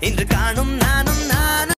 இன்று காணும் நானும் நானும்